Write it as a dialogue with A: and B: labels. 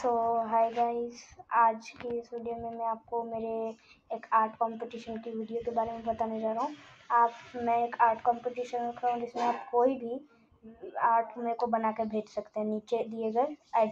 A: सो hi guys आज की इस वीडियो में मैं आपको मेरे एक आर्ट कंपटीशन की वीडियो के बारे में बताने जा रहा हूँ। आप, मैं एक आर्ट कंपटीशन रखा हूँ जिसमें आप कोई भी आर्ट मेरे को बना कर भेज सकते हैं। नीचे दिए गए एड्रेस